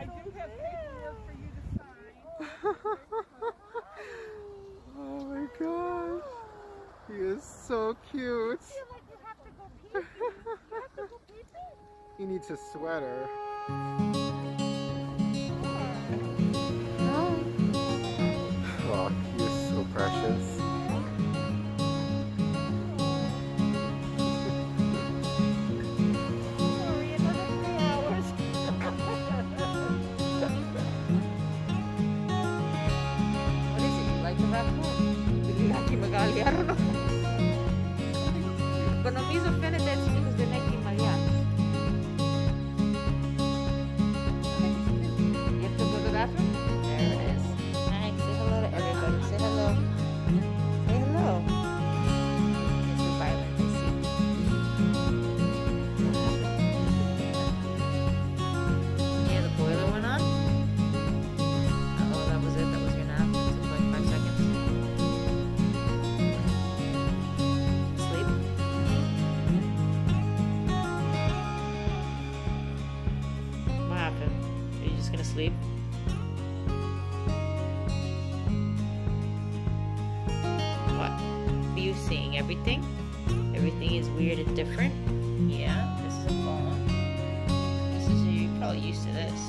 I do have paperwork for you to sign. oh my gosh. He is so cute. like you have to. You have to go pee pee. He needs a sweater. infierno. Just gonna sleep? What? Are you seeing everything? Everything is weird and different? Yeah, this is a phone. This is, you're probably used to this.